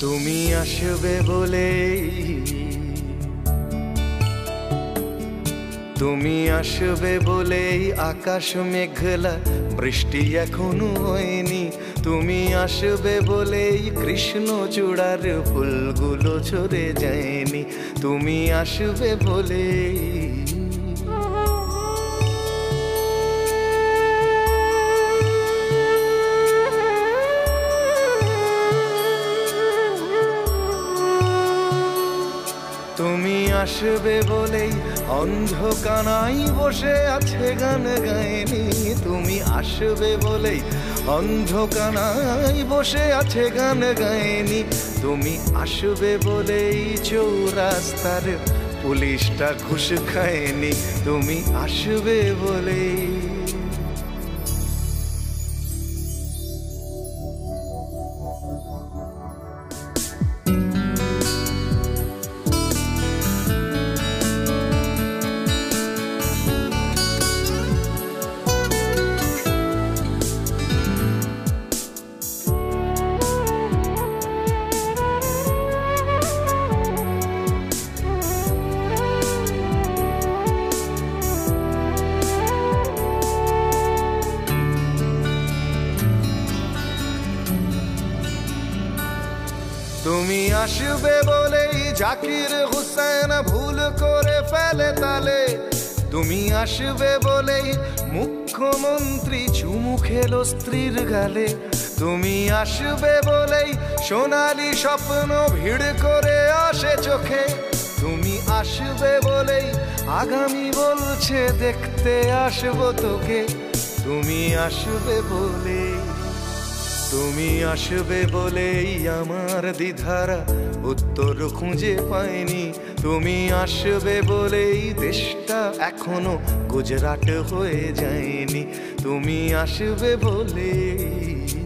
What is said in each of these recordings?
তুমি আসবে বলে তুমি আসবে বলেই আকাশ মেঘলা, বৃষ্টি এখনও হয়নি। তুমি আসবে বলেই কৃষ্ণ চূড়ার ফুলগুলো ঝরে যায়নি। তুমি আসবে বলেই তুমি আসবে বলেই অন্ধকানাই বসে আছে গান গায়নি তুমি আসবে বলেই অন্ধকানাই বসে আছে গান গায়নি তুমি আসবে বলেই চৌরাস্তার পুলিশটা ঘুষ খায়নি। তুমি আসবে বলেই তুমি আসবে বলেই জাকির হুসেন ভুল করে ফেলে তালে। তুমি আসবে বলেই মুখ্যমন্ত্রী চুমু খেলো স্ত্রীর গালে। তুমি আসবে বলেই সোনালি স্বপ্ন ভিড় করে আসে চোখে। তুমি আসবে বলেই আগামী বলছে দেখতে আসব তোকে। তুমি আসবে বলেই তুমি আসবে বলেই আমার দ্বিধারা উত্তর খুঁজে পাইনি। তুমি আসবে বলেই দেশটা এখনও গুজরাট হয়ে যায়নি। তুমি আসবে বলেই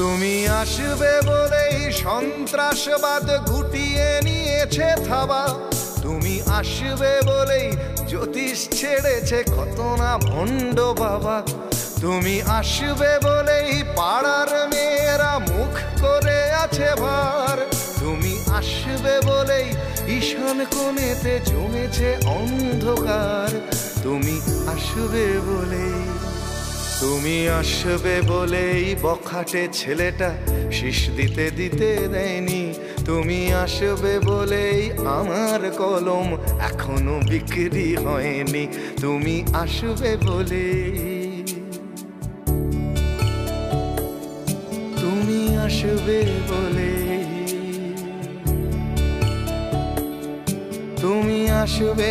তুমি আসবে বলেই সন্ত্রাসবাদ গুটিয়ে নিয়েছে থাবা। তুমি আসবে বলেই জ্যোতিষ ছেড়েছে কত না ভণ্ড বাবা। তুমি আসবে বলেই পাড়ার মেয়েরা মুখ করে আছে ভার। তুমি আসবে বলেই ঈশান কোণেতে জমেছে অন্ধকার। তুমি আসবে বলেই তুমি আসবে বলেই বখাটে ছেলেটা, শীষ দিতে দিতে দেয়নি। তুমি আসবে বলেই আমার কলম এখনও বিক্রি হয়নি। তুমি আসবে বলে তুমি আসবে বলে তুমি আসবে